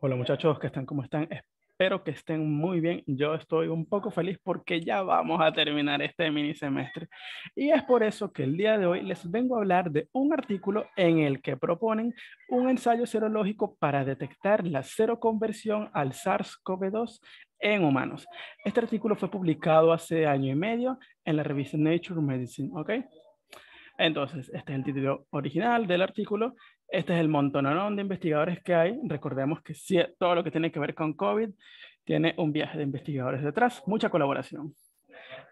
Hola muchachos, ¿qué están? ¿Cómo están? Espero que estén muy bien. Yo estoy un poco feliz porque ya vamos a terminar este mini semestre. Y es por eso que el día de hoy les vengo a hablar de un artículo en el que proponen un ensayo serológico para detectar la seroconversión al SARS-CoV-2 en humanos. Este artículo fue publicado hace año y medio en la revista Nature Medicine, ¿ok? Entonces, este es el título original del artículo. Este es el montonón de investigadores que hay. Recordemos que todo lo que tiene que ver con COVID tiene un viaje de investigadores detrás, mucha colaboración.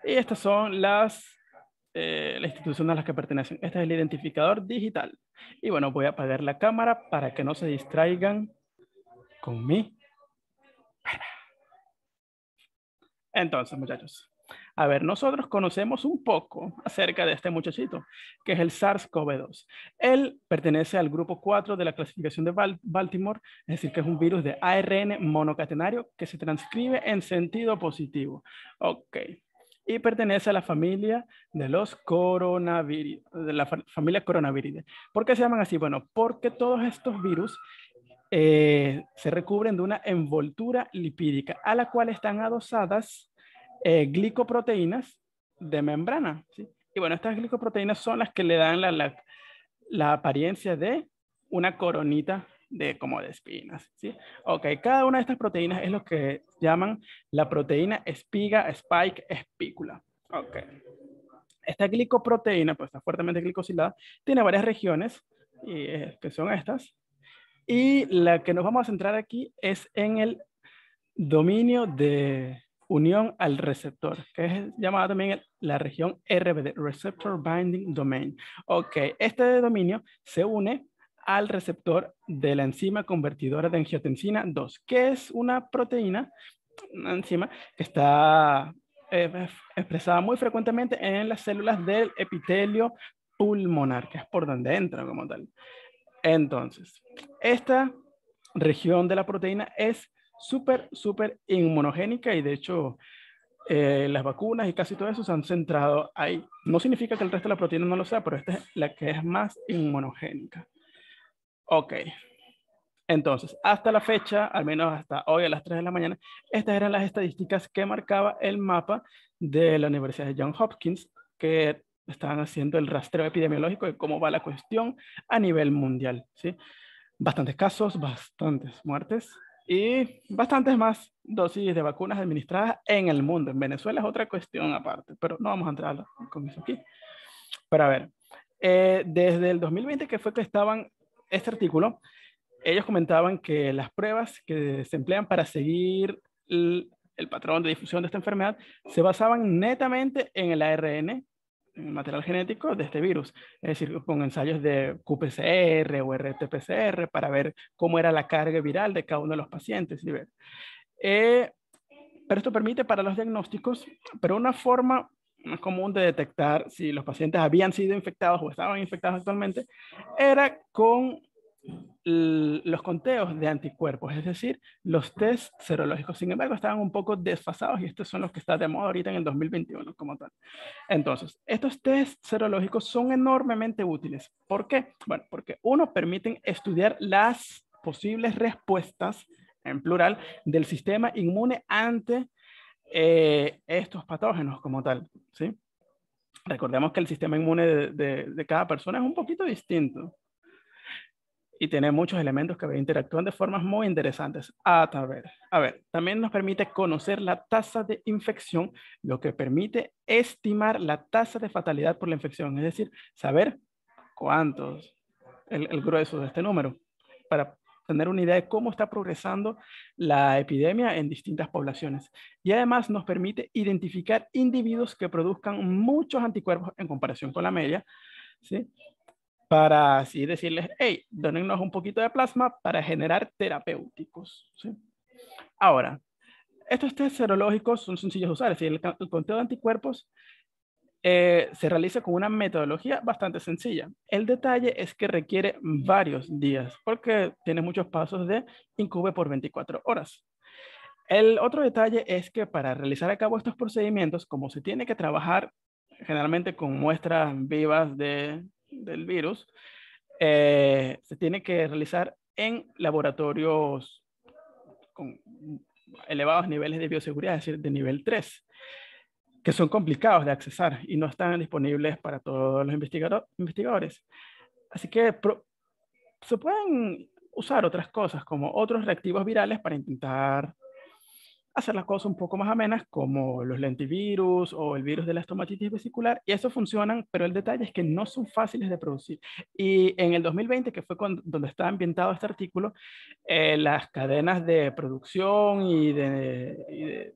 Y estas son las, eh, instituciones a las que pertenecen. Este es el identificador digital. Y bueno, voy a apagar la cámara para que no se distraigan con mí. Entonces, muchachos, a ver, nosotros conocemos un poco acerca de este muchachito, que es el SARS-CoV-2. Él pertenece al grupo 4 de la clasificación de Baltimore, es decir, que es un virus de ARN monocatenario que se transcribe en sentido positivo. Ok. Y pertenece a la familia de los coronavirus, de la familia coronaviridae. ¿Por qué se llaman así? Bueno, porque todos estos virus eh, se recubren de una envoltura lipídica a la cual están adosadas eh, glicoproteínas de membrana. Y bueno, estas glicoproteínas son las que le dan la, la, apariencia de una coronita de como de espinas, ¿sí? Ok, cada una de estas proteínas es lo que llaman la proteína espiga, spike, espícula. Ok. Esta glicoproteína, pues está fuertemente glicosilada, tiene varias regiones, y, eh, que son estas. Y la que nos vamos a centrar aquí es en el dominio de unión al receptor, que es llamada también la región RBD, Receptor Binding Domain. Ok, este dominio se une al receptor de la enzima convertidora de angiotensina 2, que es una proteína, una enzima que está eh, expresada muy frecuentemente en las células del epitelio pulmonar, que es por donde entra como tal. Entonces, esta región de la proteína es súper, súper inmunogénica y de hecho eh, las vacunas y casi todo eso se han centrado ahí. No significa que el resto de la proteína no lo sea, pero esta es la que es más inmunogénica. Ok. Entonces, hasta la fecha, al menos hasta hoy a las 3 de la mañana, estas eran las estadísticas que marcaba el mapa de la Universidad de Johns Hopkins, que estaban haciendo el rastreo epidemiológico de cómo va la cuestión a nivel mundial. ¿sí? Bastantes casos, bastantes muertes, y bastantes más dosis de vacunas administradas en el mundo. En Venezuela es otra cuestión aparte, pero no vamos a entrar con eso aquí. Pero a ver, eh, desde el 2020 que fue que estaban este artículo, ellos comentaban que las pruebas que se emplean para seguir el, el patrón de difusión de esta enfermedad se basaban netamente en el ARN material genético de este virus, es decir, con ensayos de qPCR o RT-PCR para ver cómo era la carga viral de cada uno de los pacientes. Y. Eh, pero esto permite para los diagnósticos, pero una forma más común de detectar si los pacientes habían sido infectados o estaban infectados actualmente era con los conteos de anticuerpos, es decir, los test serológicos. Sin embargo, estaban un poco desfasados y estos son los que están de moda ahorita en el 2021 como tal. Entonces, estos test serológicos son enormemente útiles. ¿Por qué? Bueno, porque uno, permiten estudiar las posibles respuestas, en plural, del sistema inmune ante eh, estos patógenos como tal, ¿sí? Recordemos que el sistema inmune de, de cada persona es un poquito distinto y tiene muchos elementos que interactúan de formas muy interesantes. A ver, a ver, también nos permite conocer la tasa de infección, lo que permite estimar la tasa de fatalidad por la infección, es decir, saber cuántos, el, el grueso de este número, para tener una idea de cómo está progresando la epidemia en distintas poblaciones. Y además nos permite identificar individuos que produzcan muchos anticuerpos en comparación con la media, ¿sí? Para así decirles, hey, donennos un poquito de plasma para generar terapéuticos. ¿sí? Ahora, estos test serológicos son sencillos de usar, es decir, el, conteo de anticuerpos eh, se realiza con una metodología bastante sencilla. El detalle es que requiere varios días porque tiene muchos pasos de incube por 24 horas. El otro detalle es que para realizar a cabo estos procedimientos, como se tiene que trabajar generalmente con muestras vivas de del virus, eh, se tiene que realizar en laboratorios con elevados niveles de bioseguridad, es decir, de nivel 3, que son complicados de accesar y no están disponibles para todos los investigadores. Así que se pueden usar otras cosas como otros reactivos virales para intentar hacer las cosas un poco más amenas como los lentivirus o el virus de la estomatitis vesicular y eso funcionan, pero el detalle es que no son fáciles de producir. Y en el 2020, que fue donde está ambientado este artículo, eh, las cadenas de producción y de,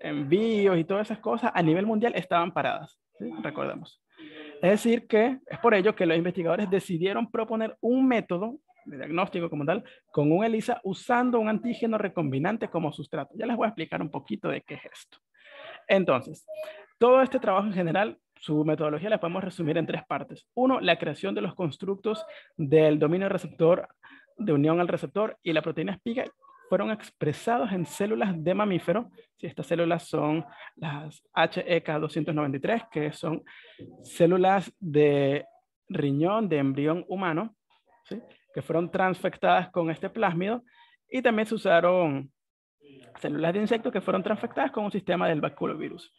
envíos y todas esas cosas a nivel mundial estaban paradas, recordemos. Es decir, que es por ello que los investigadores decidieron proponer un método diagnóstico como tal, con un ELISA usando un antígeno recombinante como sustrato. Ya les voy a explicar un poquito de qué es esto. Entonces, todo este trabajo en general, su metodología la podemos resumir en tres partes. Uno, la creación de los constructos del dominio receptor de unión al receptor y la proteína espiga fueron expresados en células de mamífero. Si estas células son las HEK293, que son células de riñón de embrión humano, ¿sí? Que fueron transfectadas con este plásmido y también se usaron células de insectos que fueron transfectadas con un sistema del baculovirus.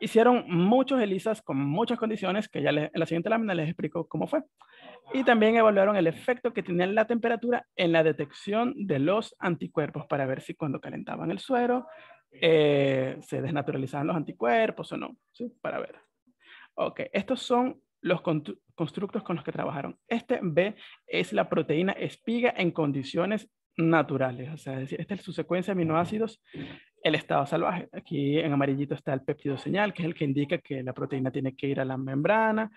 Hicieron muchos ELISAs con muchas condiciones que ya en la siguiente lámina les explico cómo fue. Y también evaluaron el efecto que tenía la temperatura en la detección de los anticuerpos para ver si cuando calentaban el suero eh, se desnaturalizaban los anticuerpos o no. Para ver. Ok, estos son los constructos con los que trabajaron. Este B es la proteína espiga en condiciones naturales, o sea, es decir, esta es su secuencia de aminoácidos, el estado salvaje. Aquí en amarillito está el péptido señal, que es el que indica que la proteína tiene que ir a la membrana,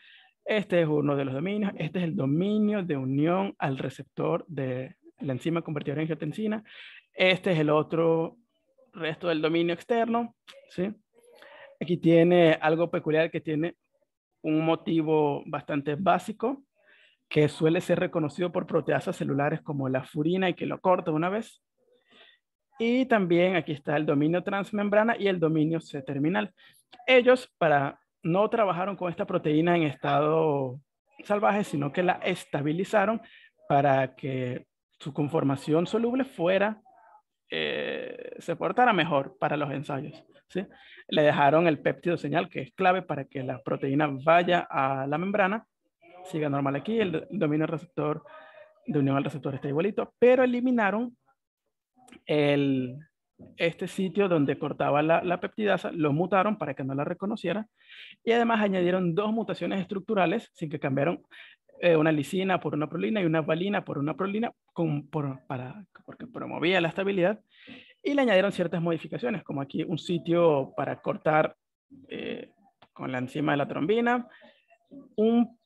este es uno de los dominios. Este es el dominio de unión al receptor de la enzima convertidora en angiotensina. Este es el otro resto del dominio externo. ¿sí? Aquí tiene algo peculiar que tiene un motivo bastante básico que suele ser reconocido por proteasas celulares como la furina y que lo corta una vez. Y también aquí está el dominio transmembrana y el dominio C-terminal. Ellos, para no trabajaron con esta proteína en estado salvaje, sino que la estabilizaron para que su conformación soluble fuera, eh, se portara mejor para los ensayos. ¿sí? Le dejaron el péptido señal, que es clave para que la proteína vaya a la membrana, siga normal aquí, el, dominio receptor de unión al receptor está igualito, pero eliminaron el, este sitio donde cortaba la, peptidasa, lo mutaron para que no la reconociera y además añadieron dos mutaciones estructurales sin que cambiaron eh, una lisina por una prolina y una valina por una prolina con, para, porque promovía la estabilidad. Y le añadieron ciertas modificaciones como aquí un sitio para cortar eh, con la enzima de la trombina, un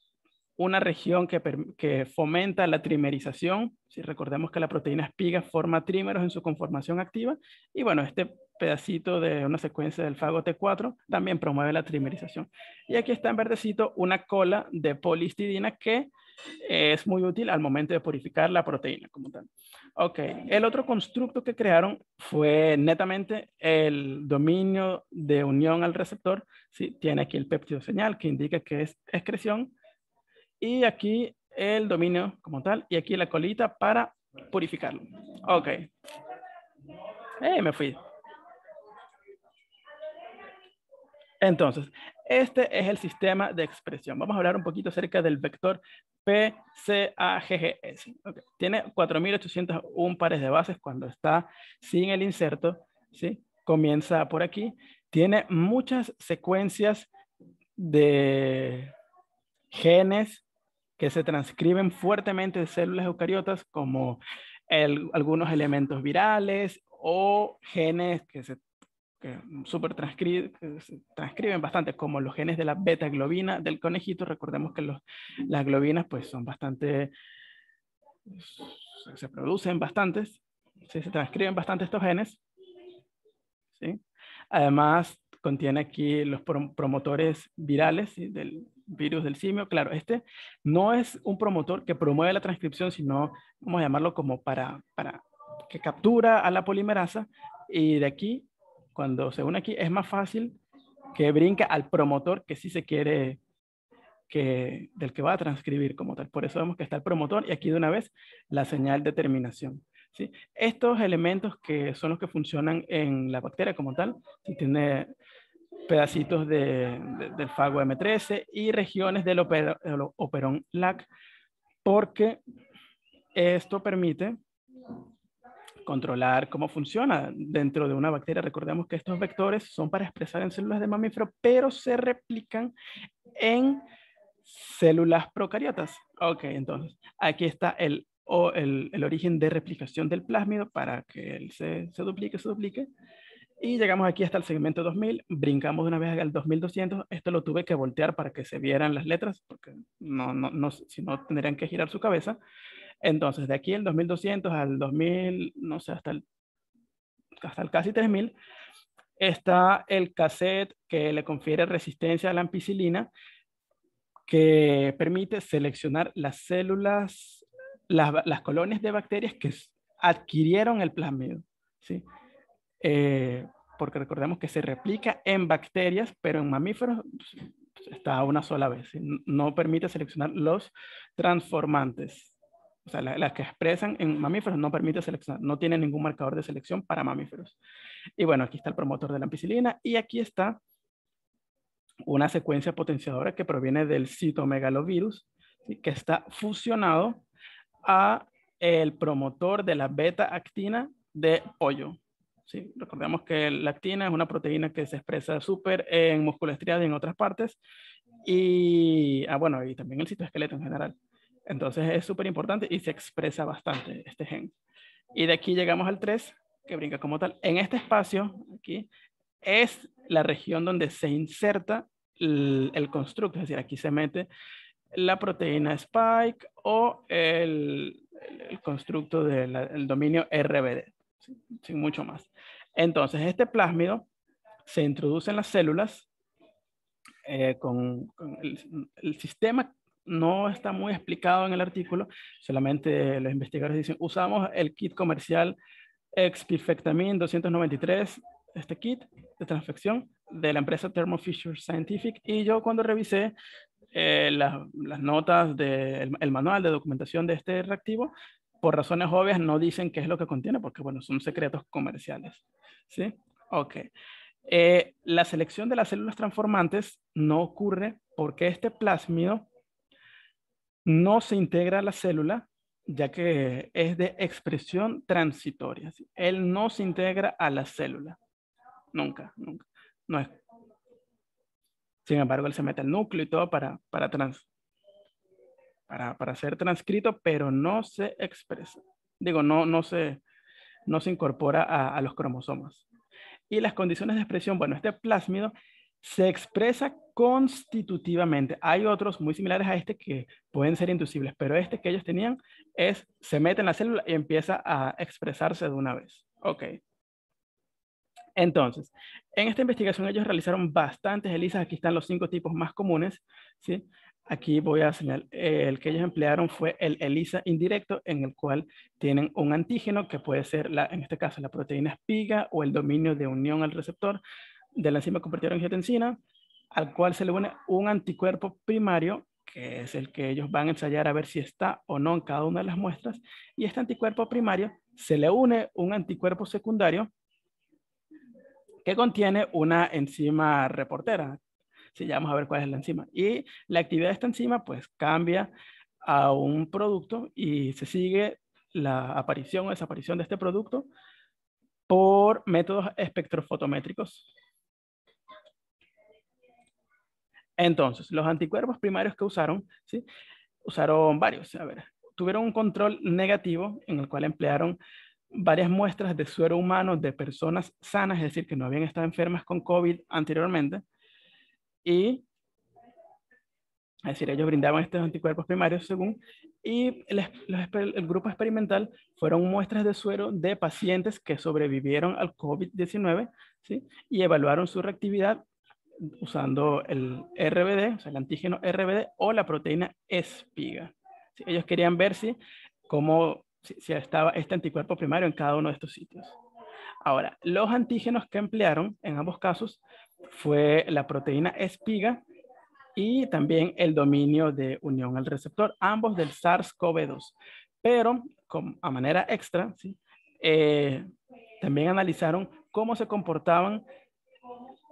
una región que, fomenta la trimerización. Si recordemos que la proteína espiga forma trímeros en su conformación activa. Y bueno, este pedacito de una secuencia del fago T4 también promueve la trimerización. Y aquí está en verdecito una cola de polistidina que es muy útil al momento de purificar la proteína como tal. Ok, el otro constructo que crearon fue netamente el dominio de unión al receptor. Sí, tiene aquí el péptido señal que indica que es excreción y aquí el dominio como tal, y aquí la colita para purificarlo. Ok. Eh, me fui. Entonces, este es el sistema de expresión. Vamos a hablar un poquito acerca del vector PCAGGS. Okay. Tiene 4.801 pares de bases cuando está sin el inserto. ¿sí? Comienza por aquí. Tiene muchas secuencias de genes que se transcriben fuertemente en células eucariotas como algunos elementos virales o genes que se super transcriben, transcriben bastante, como los genes de la beta globina del conejito. Recordemos que los, las globinas pues son bastante, se producen bastantes, se transcriben bastante estos genes. ¿sí? Además, contiene aquí los promotores virales del, virus del simio. Claro, este no es un promotor que promueve la transcripción, sino, vamos a llamarlo como para, para que captura a la polimerasa y de aquí, cuando se une aquí, es más fácil que brinca al promotor que sí se quiere que, del que va a transcribir como tal. Por eso vemos que está el promotor y aquí de una vez la señal de terminación. ¿sí? Estos elementos que son los que funcionan en la bacteria como tal, si tiene pedacitos de, del fago M13 y regiones del operón LAC, porque esto permite controlar cómo funciona dentro de una bacteria. Recordemos que estos vectores son para expresar en células de mamífero, pero se replican en células procariotas. Ok, entonces aquí está el, el, origen de replicación del plásmido para que él se, se duplique, se duplique. Y llegamos aquí hasta el segmento 2000, brincamos de una vez al 2200. Esto lo tuve que voltear para que se vieran las letras, porque no, no, no, si no tendrían que girar su cabeza. Entonces, de aquí el 2200 al 2000, no sé, hasta el, hasta el casi 3000, está el cassette que le confiere resistencia a la ampicilina, que permite seleccionar las células, las, las colonias de bacterias que adquirieron el plasmido. ¿sí? Eh, porque recordemos que se replica en bacterias, pero en mamíferos pues, está una sola vez. No permite seleccionar los transformantes. O sea, las que expresan en mamíferos no permite seleccionar, no tiene ningún marcador de selección para mamíferos. Y bueno, aquí está el promotor de la ampicilina y aquí está una secuencia potenciadora que proviene del citomegalovirus, que está fusionado a el promotor de la beta-actina de pollo. ¿Sí? Recordemos que la actina es una proteína que se expresa súper en músculo estriado y en otras partes. Y, ah, bueno, y también el citoesqueleto en general. Entonces es súper importante y se expresa bastante este gen. Y de aquí llegamos al 3, que brinca como tal. En este espacio, aquí, es la región donde se inserta el, constructo, es decir, aquí se mete la proteína spike o el, constructo del dominio RBD, sin mucho más. Entonces, este plásmido se introduce en las células eh, con, el, sistema no está muy explicado en el artículo, solamente los investigadores dicen, usamos el kit comercial Expifectamin 293, este kit de transfección de la empresa Thermo Fisher Scientific, y yo cuando revisé eh, las, notas del el manual de documentación de este reactivo, por razones obvias no dicen qué es lo que contiene, porque bueno, son secretos comerciales. ¿Sí? Ok. Eh, la selección de las células transformantes no ocurre porque este plásmido no se integra a la célula, ya que es de expresión transitoria. Él no se integra a la célula. Nunca, nunca. No es. Sin embargo, él se mete al núcleo y todo para, para para, ser transcrito, pero no se expresa. Digo, no, no, se, no se incorpora a, los cromosomas. Y las condiciones de expresión, bueno, este plásmido se expresa constitutivamente. Hay otros muy similares a este que pueden ser inducibles, pero este que ellos tenían es, se mete en la célula y empieza a expresarse de una vez. Ok. Entonces, en esta investigación ellos realizaron bastantes ELISAs. Aquí están los cinco tipos más comunes, ¿sí? Aquí voy a señalar, el que ellos emplearon fue el ELISA indirecto, en el cual tienen un antígeno que puede ser, la, en este caso, la proteína espiga o el dominio de unión al receptor de la enzima convertidora en angiotensina, al cual se le une un anticuerpo primario, que es el que ellos van a ensayar a ver si está o no en cada una de las muestras, y este anticuerpo primario se le une un anticuerpo secundario que contiene una enzima reportera, Sí, ya vamos a ver cuál es la enzima. Y la actividad de esta enzima pues cambia a un producto y se sigue la aparición o desaparición de este producto por métodos espectrofotométricos. Entonces, los anticuerpos primarios que usaron, ¿sí? usaron varios. A ver, tuvieron un control negativo en el cual emplearon varias muestras de suero humano de personas sanas, es decir, que no habían estado enfermas con COVID anteriormente, y es decir, ellos brindaban estos anticuerpos primarios según, y el, grupo experimental fueron muestras de suero de pacientes que sobrevivieron al COVID-19, ¿sí? Y evaluaron su reactividad usando el RBD, o sea, el antígeno RBD o la proteína espiga. Ellos querían ver si, cómo, si, si estaba este anticuerpo primario en cada uno de estos sitios. Ahora, los antígenos que emplearon en ambos casos fue la proteína espiga y también el dominio de unión al receptor, ambos del SARS-CoV-2. Pero a manera extra, eh, también analizaron cómo se comportaban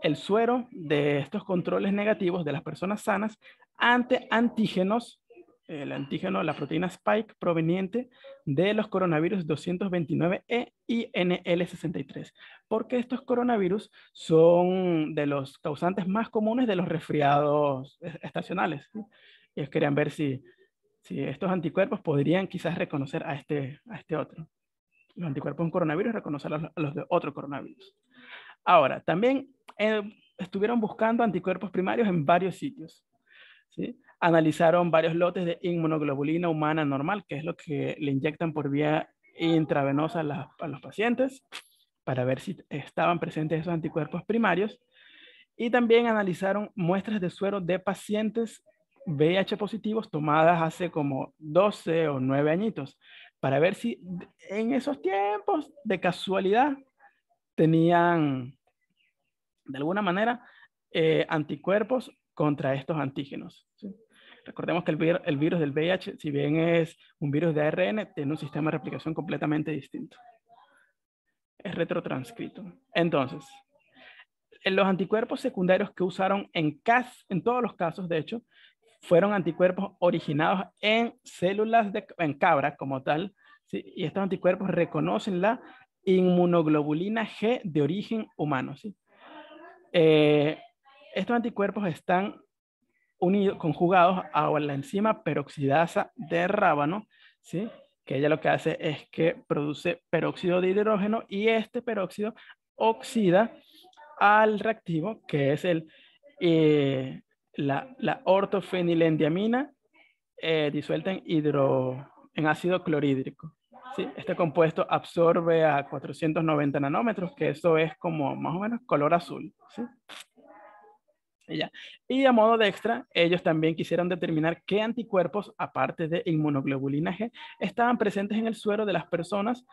el suero de estos controles negativos de las personas sanas ante antígenos, el antígeno, la proteína spike proveniente de los coronavirus 229E y NL63, porque estos coronavirus son de los causantes más comunes de los resfriados estacionales. Y ellos querían ver si, si estos anticuerpos podrían quizás reconocer a este, a este otro. Los anticuerpos de un coronavirus reconocer a los de otro coronavirus. Ahora, también eh, estuvieron buscando anticuerpos primarios en varios sitios. ¿sí? Analizaron varios lotes de inmunoglobulina humana normal, que es lo que le inyectan por vía intravenosa a, a los pacientes, para ver si estaban presentes esos anticuerpos primarios. Y también analizaron muestras de suero de pacientes VIH positivos tomadas hace como 12 o 9 añitos, para ver si en esos tiempos de casualidad tenían de alguna manera eh, anticuerpos contra estos antígenos. Recordemos que el, virus del VIH, si bien es un virus de ARN, tiene un sistema de replicación completamente distinto. Es retrotranscrito. Entonces, en los anticuerpos secundarios que usaron en, cas en todos los casos, de hecho, fueron anticuerpos originados en células de en cabra como tal, ¿sí? y estos anticuerpos reconocen la inmunoglobulina G de origen humano. ¿sí? Eh, estos anticuerpos están unidos, conjugados a la enzima peroxidasa de rábano, ¿sí? que ella lo que hace es que produce peróxido de hidrógeno y este peróxido oxida al reactivo, que es el, eh, la, la ortofenilendiamina eh, disuelta en, en ácido clorhídrico. ¿sí? Este compuesto absorbe a 490 nanómetros, que eso es como más o menos color azul. ¿sí? Y, a modo de extra, ellos también quisieron determinar qué anticuerpos, aparte de inmunoglobulina G, estaban presentes en el suero de las personas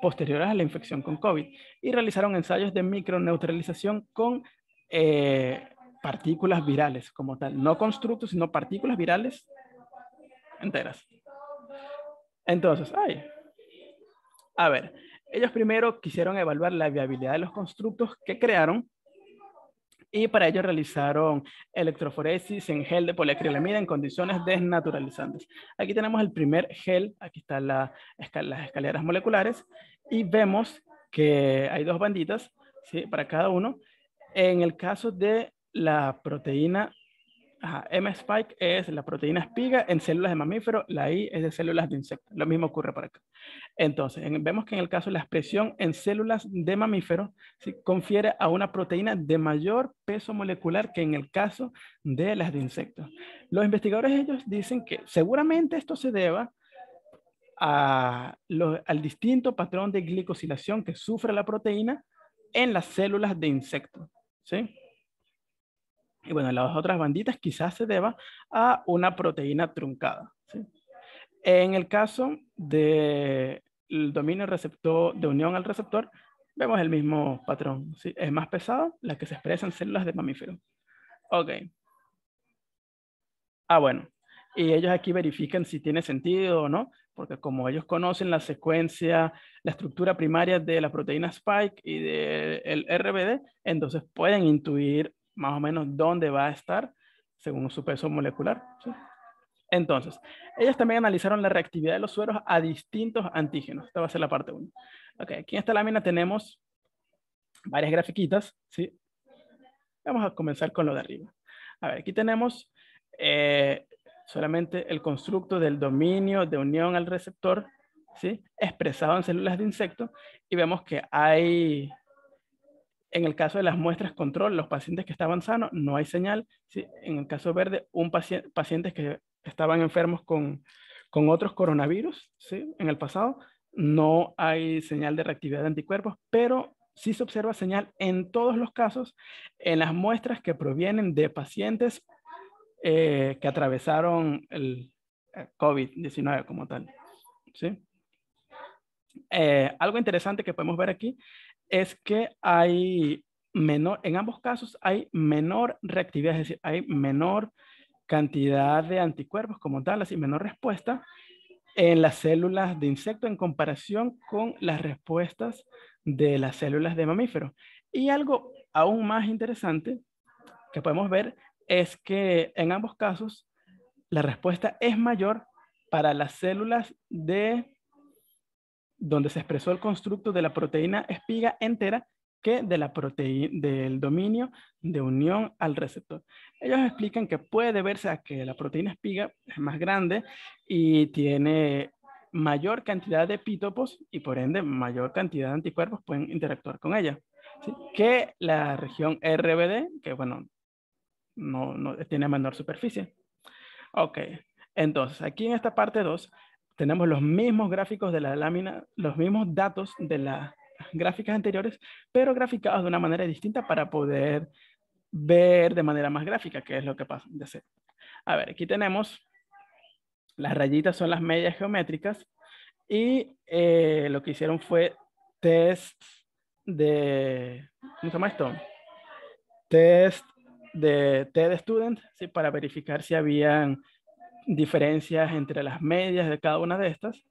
posteriores a la infección con COVID y realizaron ensayos de microneutralización con eh, partículas virales como tal, no constructos, sino partículas virales enteras. Entonces, ay, a ver, ellos primero quisieron evaluar la viabilidad de los constructos que crearon y para ello realizaron electroforesis en gel de poliacrilamida en condiciones desnaturalizantes. Aquí tenemos el primer gel, aquí están las escaleras moleculares y vemos que hay dos banditas ¿sí? para cada uno. En el caso de la proteína M-spike es la proteína espiga en células de mamífero, la I es de células de insectos. Lo mismo ocurre por acá. Entonces, vemos que en el caso de la expresión en células de mamífero, ¿sí? confiere a una proteína de mayor peso molecular que en el caso de las de insectos. Los investigadores ellos dicen que seguramente esto se deba al distinto patrón de glicosilación que sufre la proteína en las células de insectos. ¿sí? Y bueno, las otras banditas quizás se deba a una proteína truncada. En el caso del dominio receptor, de unión al receptor, vemos el mismo patrón. Es más pesado la que se expresa en células de mamífero. Ok. Ah, bueno. Y ellos aquí verifican si tiene sentido o no, porque como ellos conocen la secuencia, la estructura primaria de la proteína spike y del RBD, entonces pueden intuir más o menos dónde va a estar según su peso molecular. Entonces, ellos también analizaron la reactividad de los sueros a distintos antígenos. Esta va a ser la parte 1. Okay, aquí en esta lámina tenemos varias grafiquitas. ¿sí? Vamos a comenzar con lo de arriba. Aquí tenemos eh, solamente el constructo del dominio de unión al receptor, ¿sí? expresado en células de insecto, y vemos que hay en el caso de las muestras control, los pacientes que estaban sanos, no hay señal. ¿sí? En el caso verde, un paciente, pacientes que estaban enfermos con, con otros coronavirus ¿sí? en el pasado, no hay señal de reactividad de anticuerpos, pero sí se observa señal en todos los casos en las muestras que provienen de pacientes eh, que atravesaron el eh, COVID-19 como tal. ¿sí? Eh, algo interesante que podemos ver aquí es que hay menor, en ambos casos hay menor reactividad, es decir, hay menor cantidad de anticuerpos como tal, así menor respuesta en las células de insecto en comparación con las respuestas de las células de mamíferos. Y algo aún más interesante que podemos ver es que en ambos casos la respuesta es mayor para las células de donde se expresó el constructo de la proteína espiga entera que de la del dominio de unión al receptor. Ellos explican que puede verse a que la proteína espiga es más grande y tiene mayor cantidad de epítopos y por ende mayor cantidad de anticuerpos pueden interactuar con ella. Que la región RBD, que bueno, no, no tiene menor superficie. Ok, entonces aquí en esta parte 2 tenemos los mismos gráficos de la lámina, los mismos datos de las gráficas anteriores, pero graficados de una manera distinta para poder ver de manera más gráfica qué es lo que pasa. A ver, aquí tenemos, las rayitas son las medias geométricas y eh, lo que hicieron fue test de, ¿cómo se llama esto? Test de TED Student, ¿sí? para verificar si habían diferencias entre las medias de cada una de estas.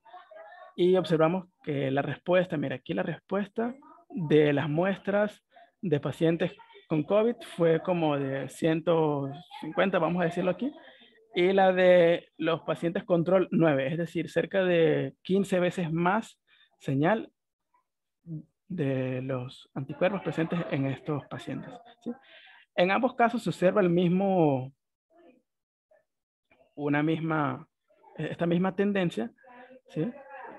Y observamos que la respuesta, mira, aquí la respuesta de las muestras de pacientes con COVID fue como de 150, vamos a decirlo aquí, y la de los pacientes control 9, es decir, cerca de 15 veces más señal de los anticuerpos presentes en estos pacientes. ¿sí? En ambos casos se observa el mismo, una misma, esta misma tendencia, ¿sí?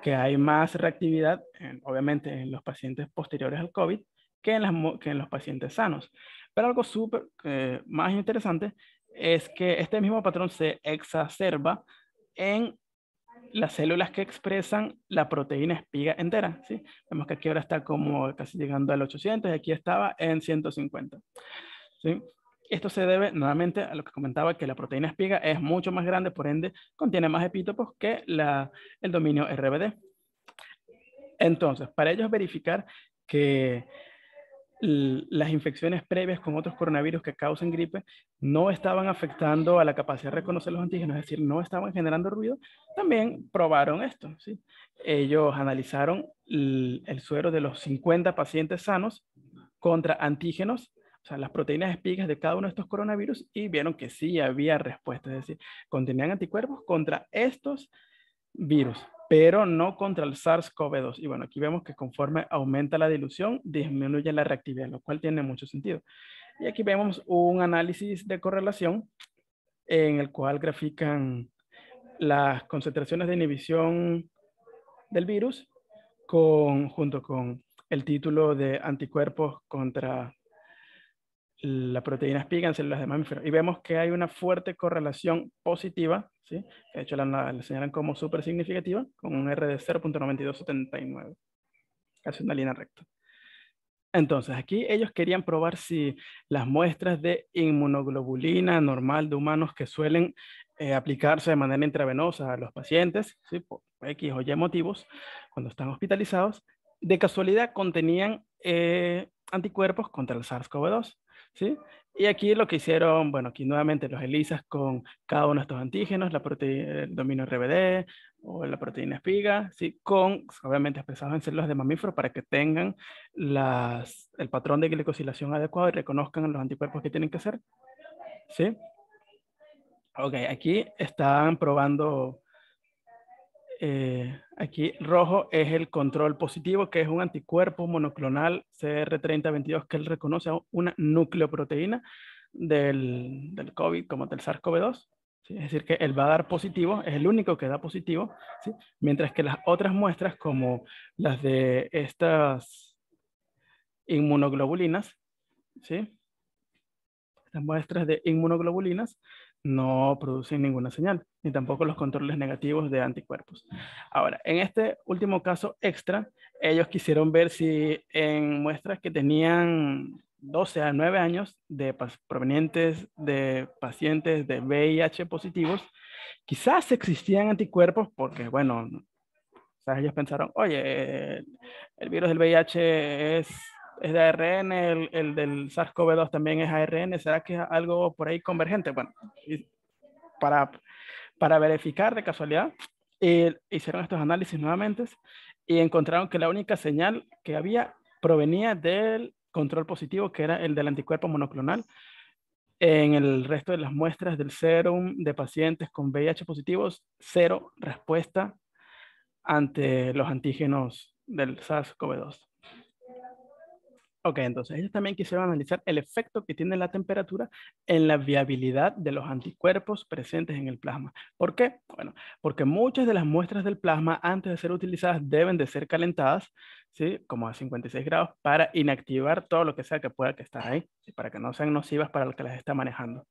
que hay más reactividad, obviamente, en los pacientes posteriores al COVID que en, las, que en los pacientes sanos. Pero algo súper eh, más interesante es que este mismo patrón se exacerba en las células que expresan la proteína espiga entera. ¿sí? Vemos que aquí ahora está como casi llegando al 800 y aquí estaba en 150. ¿sí? Esto se debe nuevamente a lo que comentaba que la proteína espiga es mucho más grande, por ende contiene más epítopos que el dominio RBD. Entonces, para ellos verificar que las infecciones previas con otros coronavirus que causan gripe no estaban afectando a la capacidad de reconocer los antígenos, es decir, no estaban generando ruido, también probaron esto. ¿sí? Ellos analizaron el suero de los 50 pacientes sanos contra antígenos o sea, las proteínas espigas de cada uno de estos coronavirus y vieron que sí había respuesta, es decir, contenían anticuerpos contra estos virus, pero no contra el SARS-CoV-2. Y bueno, aquí vemos que conforme aumenta la dilución, disminuye la reactividad, lo cual tiene mucho sentido. Y aquí vemos un análisis de correlación en el cual grafican las concentraciones de inhibición del virus con, junto con el título de anticuerpos contra la proteína espiga en células de mamíferos. Y vemos que hay una fuerte correlación positiva, ¿sí? de hecho la, señalan como súper significativa, con un R de 0.9279, casi una línea recta. Entonces, aquí ellos querían probar si las muestras de inmunoglobulina normal de humanos que suelen eh, aplicarse de manera intravenosa a los pacientes, ¿sí? por X o Y motivos, cuando están hospitalizados, de casualidad contenían eh, anticuerpos contra el SARS-CoV-2. ¿Sí? Y aquí lo que hicieron, bueno, aquí nuevamente los ELISAs con cada uno de estos antígenos, la proteína, el dominio RBD o la proteína espiga, ¿sí? Con, obviamente, expresados en células de mamíferos para que tengan las, el patrón de glicosilación adecuado y reconozcan los anticuerpos que tienen que hacer, ¿sí? Ok, aquí están probando eh, aquí rojo es el control positivo, que es un anticuerpo monoclonal CR3022 que él reconoce una nucleoproteína del, del COVID como del SARS-CoV-2. Es decir, que él va a dar positivo, es el único que da positivo, mientras que las otras muestras como las de estas inmunoglobulinas, ¿sí? estas muestras de inmunoglobulinas no producen ninguna señal, ni tampoco los controles negativos de anticuerpos. Ahora, en este último caso extra, ellos quisieron ver si en muestras que tenían 12 a 9 años de provenientes de pacientes de VIH positivos, quizás existían anticuerpos porque, bueno, ellos pensaron, oye, el virus del VIH es es de ARN, el, del SARS-CoV-2 también es ARN, ¿será que es algo por ahí convergente? Bueno, para, para verificar de casualidad, hicieron estos análisis nuevamente y encontraron que la única señal que había provenía del control positivo, que era el del anticuerpo monoclonal. En el resto de las muestras del serum de pacientes con VIH positivos, cero respuesta ante los antígenos del SARS-CoV-2. Ok, entonces ellos también quisieron analizar el efecto que tiene la temperatura en la viabilidad de los anticuerpos presentes en el plasma. ¿Por qué? Bueno, porque muchas de las muestras del plasma antes de ser utilizadas deben de ser calentadas, ¿sí? Como a 56 grados para inactivar todo lo que sea que pueda que estar ahí, para que no sean nocivas para el que las está manejando.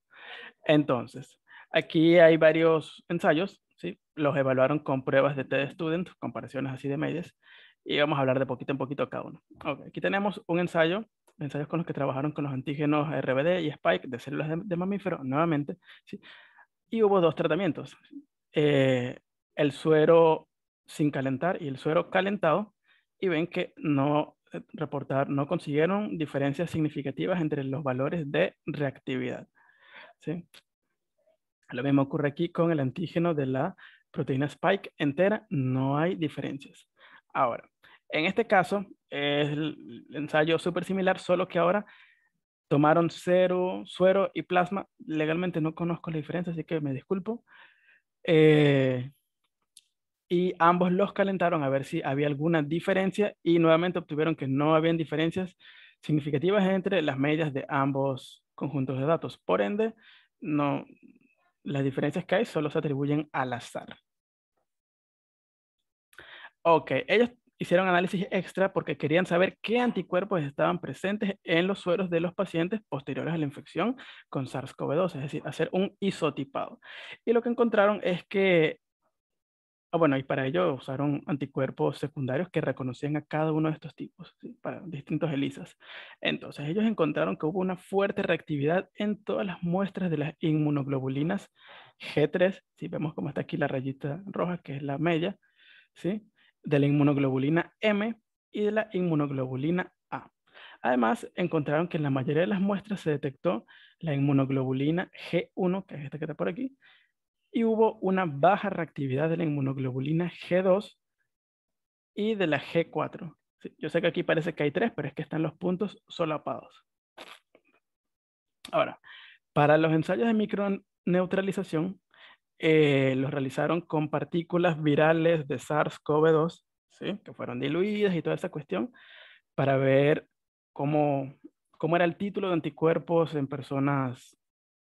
Entonces, aquí hay varios ensayos, ¿sí? Los evaluaron con pruebas de TED Student, comparaciones así de medias, y vamos a hablar de poquito en poquito cada uno. aquí tenemos un ensayo, ensayos con los que trabajaron con los antígenos RBD y Spike de células de, mamíferos, nuevamente, ¿sí? y hubo dos tratamientos. Eh, el suero sin calentar y el suero calentado, y ven que no eh, reportar, no consiguieron diferencias significativas entre los valores de reactividad. ¿sí? Lo mismo ocurre aquí con el antígeno de la proteína spike entera, no hay diferencias. Ahora, en este caso, es el ensayo súper similar, solo que ahora tomaron cero, suero y plasma. Legalmente no conozco la diferencia, así que me disculpo. Eh, y ambos los calentaron a ver si había alguna diferencia y nuevamente obtuvieron que no habían diferencias significativas entre las medias de ambos conjuntos de datos. Por ende, no, las diferencias que hay solo se atribuyen al azar. Ok, ellos hicieron análisis extra porque querían saber qué anticuerpos estaban presentes en los sueros de los pacientes posteriores a la infección con SARS-CoV-2, es decir, hacer un isotipado. Y lo que encontraron es que, ah, bueno, y para ello usaron anticuerpos secundarios que reconocían a cada uno de estos tipos, para distintos ELISAs. Entonces, ellos encontraron que hubo una fuerte reactividad en todas las muestras de las inmunoglobulinas G3, si vemos cómo está aquí la rayita roja, que es la media, ¿sí? De la inmunoglobulina M y de la inmunoglobulina A. Además, encontraron que en la mayoría de las muestras se detectó la inmunoglobulina G1, que es esta que está por aquí, y hubo una baja reactividad de la inmunoglobulina G2 y de la G4. yo sé que aquí parece que hay tres, pero es que están los puntos solapados. Ahora, para los ensayos de microneutralización, eh, los realizaron con partículas virales de SARS-CoV-2, ¿sí? que fueron diluidas y toda esa cuestión, para ver cómo, cómo era el título de anticuerpos en personas,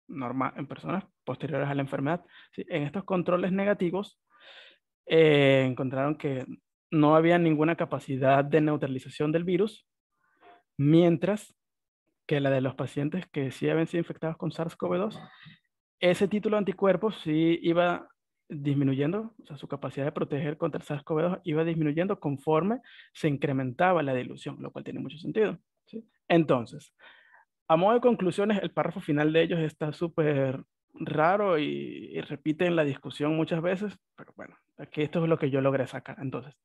normal, en personas posteriores a la enfermedad. En estos controles negativos eh, encontraron que no había ninguna capacidad de neutralización del virus, mientras que la de los pacientes que sí habían sido infectados con SARS-CoV-2 ese título de anticuerpos sí iba disminuyendo, o sea, su capacidad de proteger contra el SARS-CoV-2 iba disminuyendo conforme se incrementaba la dilución, lo cual tiene mucho sentido. Entonces, a modo de conclusiones, el párrafo final de ellos está súper raro y, repite en la discusión muchas veces, pero bueno, aquí esto es lo que yo logré sacar. Entonces,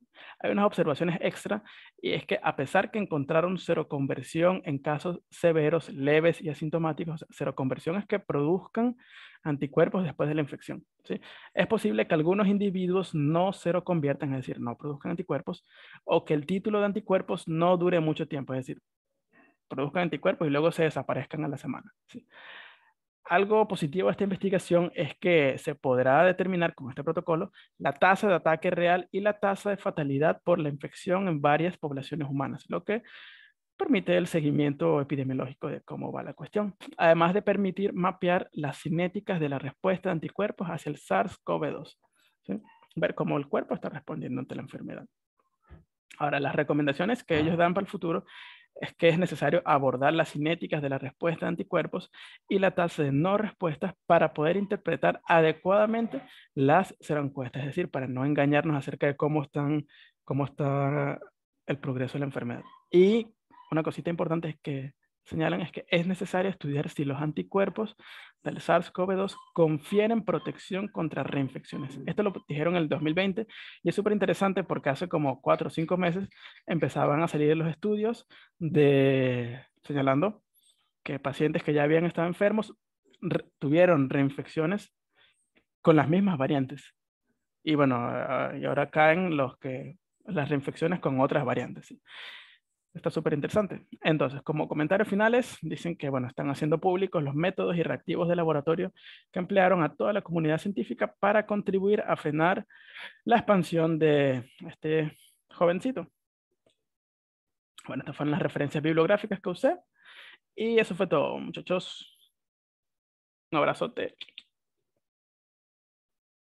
hay unas observaciones extra y es que a pesar que encontraron seroconversión en casos severos, leves y asintomáticos, seroconversión es que produzcan anticuerpos después de la infección. ¿sí? Es posible que algunos individuos no seroconviertan, es decir, no produzcan anticuerpos, o que el título de anticuerpos no dure mucho tiempo, es decir, produzcan anticuerpos y luego se desaparezcan a la semana. Algo positivo de esta investigación es que se podrá determinar con este protocolo la tasa de ataque real y la tasa de fatalidad por la infección en varias poblaciones humanas, lo que permite el seguimiento epidemiológico de cómo va la cuestión, además de permitir mapear las cinéticas de la respuesta de anticuerpos hacia el SARS-CoV-2, ver cómo el cuerpo está respondiendo ante la enfermedad. Ahora, las recomendaciones que ellos dan para el futuro es que es necesario abordar las cinéticas de la respuesta de anticuerpos y la tasa de no respuestas para poder interpretar adecuadamente las seroencuestas, es decir, para no engañarnos acerca de cómo, están, cómo está el progreso de la enfermedad. Y una cosita importante es que señalan es que es necesario estudiar si los anticuerpos del SARS-CoV-2 confieren protección contra reinfecciones. Esto lo dijeron en el 2020 y es súper interesante porque hace como cuatro o cinco meses empezaban a salir los estudios de, señalando que pacientes que ya habían estado enfermos tuvieron reinfecciones con las mismas variantes. Y bueno, ah, y ahora caen los que, las reinfecciones con otras variantes. ¿sí? Está súper interesante. Entonces, como comentarios finales, dicen que, bueno, están haciendo públicos los métodos y reactivos de laboratorio que emplearon a toda la comunidad científica para contribuir a frenar la expansión de este jovencito. Bueno, estas fueron las referencias bibliográficas que usé. Y eso fue todo, muchachos. Un abrazote.